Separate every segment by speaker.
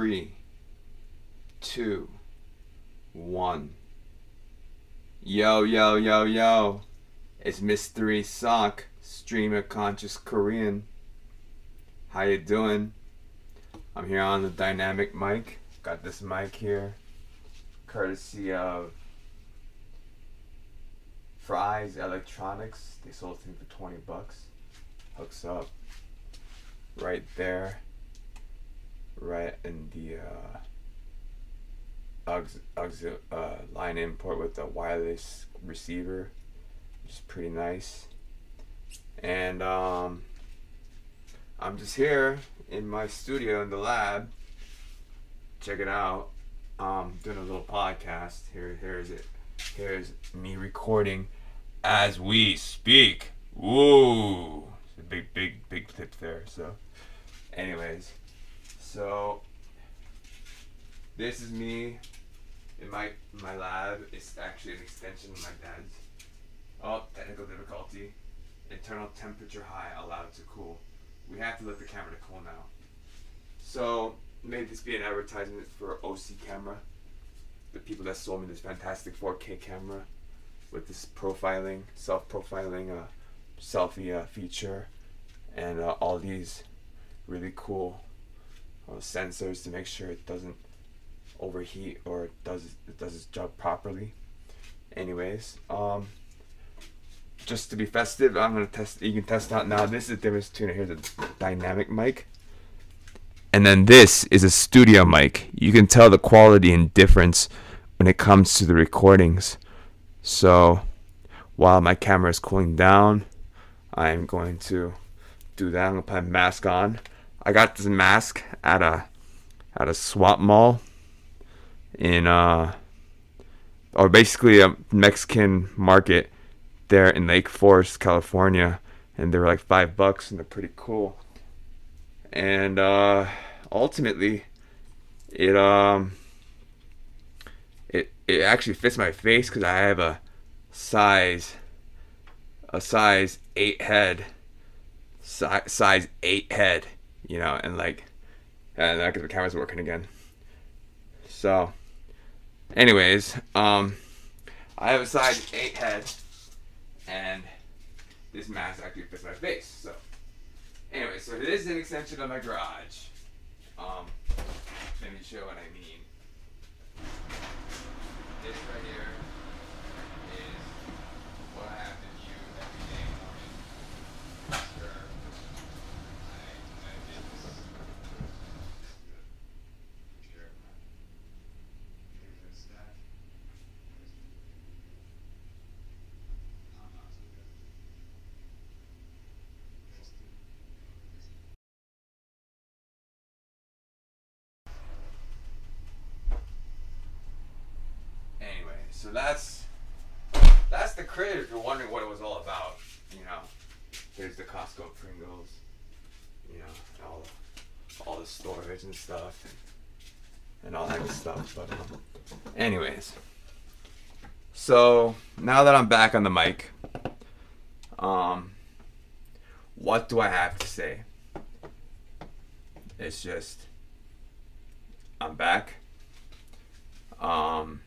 Speaker 1: three, two, one. Yo, yo, yo, yo. It's Mystery Sock, stream of conscious Korean. How you doing? I'm here on the dynamic mic. Got this mic here, courtesy of Fry's Electronics. They sold it to me for 20 bucks. Hooks up right there, right in the uh, aux, aux, uh, line import with the wireless receiver, which is pretty nice. And um, I'm just here in my studio in the lab. Check it out. Um, doing a little podcast. Here, here's it. Here's me recording as we speak. Woo! It's a big, big, big tip there. So, anyways, so this is me in my my lab. It's actually an extension of my dad's. Oh, technical difficulty. Internal temperature high, allowed to cool. We have to let the camera to cool now. So, made this be an advertisement for OC camera. The people that sold me this fantastic 4K camera with this profiling, self-profiling uh, selfie uh, feature, and uh, all these really cool sensors to make sure it doesn't overheat or it does it does its job properly. Anyways, um, just to be festive, I'm gonna test. You can test out now. This is the difference between here's a dynamic mic, and then this is a studio mic. You can tell the quality and difference when it comes to the recordings. So while my camera is cooling down, I am going to do that. I'm gonna put a mask on. I got this mask at a at a swap mall in uh or basically a Mexican market there in Lake Forest, California, and they were like five bucks and they're pretty cool. And uh ultimately it um it it actually fits my face because I have a size a size eight head si- size eight head you know and like and because the camera's working again. So anyways um I have a size eight head and this mask actually fits my face so. Anyway so this is an extension of my garage. Um let me show what I mean this right here is what I have to view every day morning after I, I did this. Here, here's this stack. Oh, no, it's okay. Anyway, so that's that's the crate. If you're wondering what it was all about, you know, here's the Costco Pringles, you know, all all the storage and stuff, and, and all that stuff. But um, anyways, so now that I'm back on the mic, um, what do I have to say? It's just I'm back. Um,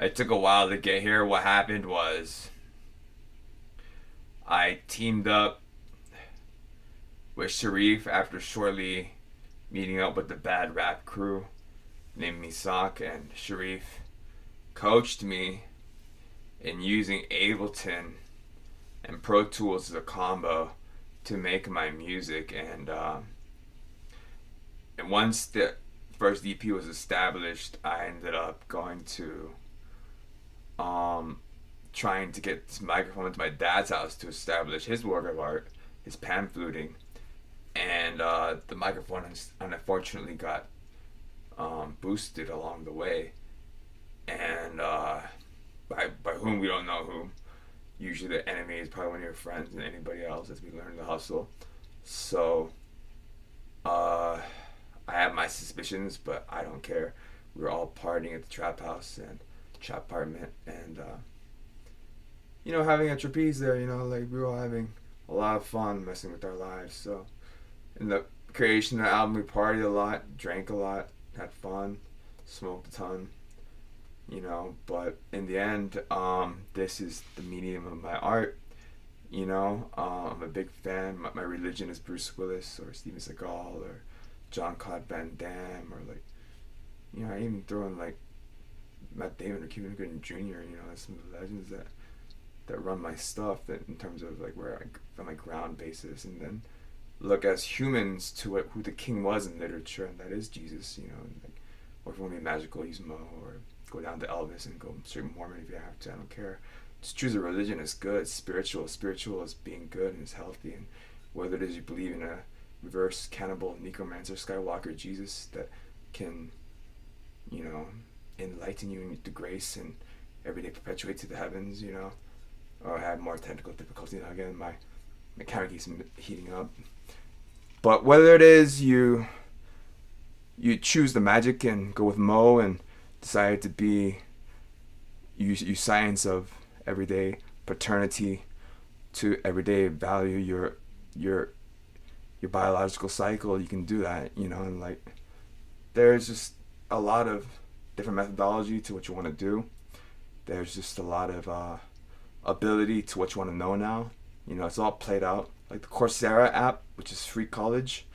Speaker 1: it took a while to get here. What happened was I teamed up with Sharif after shortly meeting up with the bad rap crew named Misak and Sharif coached me in using Ableton and Pro Tools as a combo to make my music and um, and once the first EP was established I ended up going to um, trying to get this microphone into my dad's house to establish his work of art, his pan fluting, and uh, the microphone unfortunately got um, boosted along the way, and uh, by by whom we don't know whom. Usually the enemy is probably one of your friends and anybody else as we learn to hustle. So, uh, I have my suspicions, but I don't care. We were all partying at the trap house and trap apartment and uh, you know having a trapeze there you know like we were all having a lot of fun messing with our lives so in the creation of the album, we partied a lot, drank a lot, had fun, smoked a ton, you know. But in the end, um, this is the medium of my art. You know, uh, I'm a big fan. My, my religion is Bruce Willis or Steven Seagal or John Claude Van Damme or like, you know, I even throw in like Matt Damon or Cuba Gooding Jr. You know, some of the legends that that run my stuff that in terms of like where I on my ground basis, and then look as humans to what, who the king was in literature, and that is Jesus. You know, and like, or if you want to be magical, use Mo, or go down to Elvis and go straight Mormon if you have to. I don't care. Just choose a religion is good, spiritual. Spiritual is being good and is healthy, and whether it is you believe in a reverse cannibal necromancer Skywalker Jesus that can, you know, enlighten you into grace and every day perpetuate to the heavens, you know, or I have more technical difficulty now again. My camera keeps heating up. But whether it is you you choose the magic and go with Mo and decide to be you you science of everyday paternity to everyday value your your your biological cycle, you can do that, you know, and like there's just a lot of different methodology to what you want to do. There's just a lot of uh, ability to what you want to know now. You know, it's all played out. Like the Coursera app, which is free college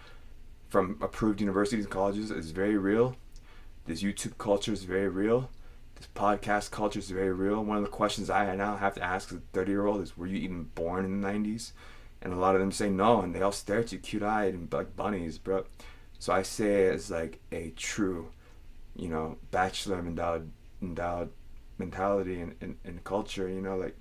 Speaker 1: from approved universities and colleges, is very real. This YouTube culture is very real. This podcast culture is very real. One of the questions I now have to ask as a 30 year old is Were you even born in the 90s? And a lot of them say no, and they all stare at you cute eyed and like bunnies, bro. So I say it as like a true, you know, bachelor endowed, endowed mentality and, and, and culture, you know, like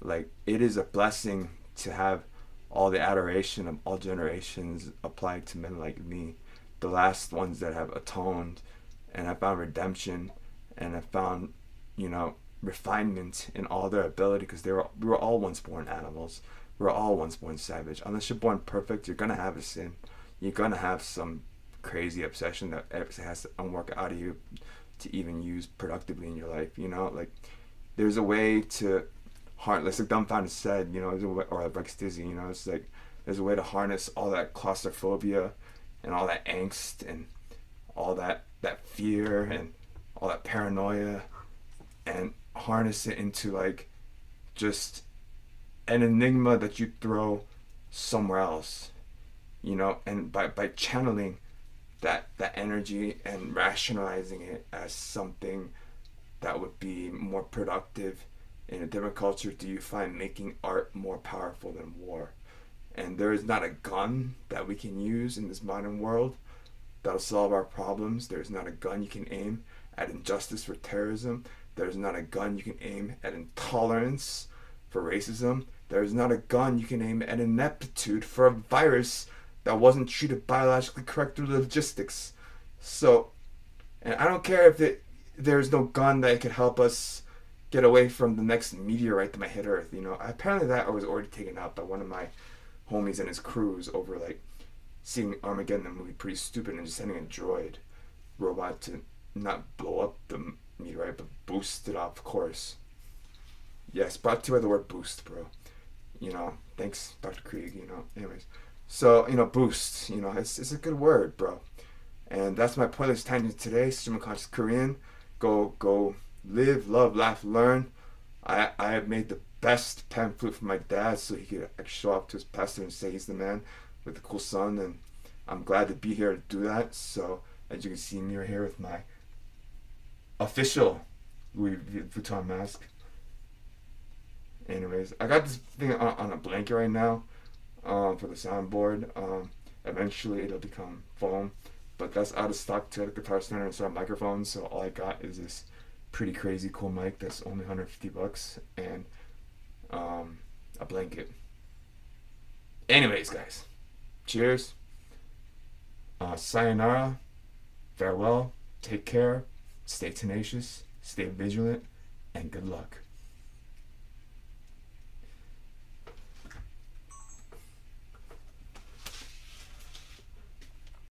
Speaker 1: like it is a blessing to have all the adoration of all generations applied to men like me, the last ones that have atoned and have found redemption and have found, you know, refinement in all their ability because they were we were all once born animals. We were all once born savage. Unless you're born perfect, you're gonna have a sin. You're gonna have some crazy obsession that has to unwork out of you to even use productively in your life. You know, like there's a way to harness, like Dumbfoundead said, you know, or like Rex Dizzy, you know, it's like there's a way to harness all that claustrophobia and all that angst and all that that fear and all that paranoia and harness it into like just an enigma that you throw somewhere else you know and by by channeling that that energy and rationalizing it as something that would be more productive in a different culture do you find making art more powerful than war? And there is not a gun that we can use in this modern world that'll solve our problems. There's not a gun you can aim at injustice for terrorism. There's not a gun you can aim at intolerance for racism. There's not a gun you can aim at ineptitude for a virus that wasn't treated biologically correct through logistics. So, and I don't care if it, there's no gun that could help us get away from the next meteorite that might hit Earth. You know, apparently that I was already taken out by one of my homies and his crews over like seeing Armageddon the movie pretty stupid and just sending a droid robot to not blow up the meteorite but boost it off course. Yes, brought to you by the word boost, bro. You know, thanks, Dr. Krieg, you know. Anyways. So, you know, boost, you know, it's, it's a good word, bro. And that's my pointless tangent today. Stream conscious Korean. Go, go live, love, laugh, learn. I, I have made the best flute for my dad so he could show up to his pastor and say he's the man with a cool son. And I'm glad to be here to do that. So, as you can see me right here with my official Louis Vuitton mask. Anyways, I got this thing on, on a blanket right now um, for the soundboard. Um, eventually, it'll become foam, but that's out of stock to the Guitar Center and some microphones. So all I got is this pretty crazy cool mic that's only 150 bucks and um, a blanket. Anyways, guys, cheers. Uh, sayonara, farewell, take care, stay tenacious, stay vigilant, and good luck.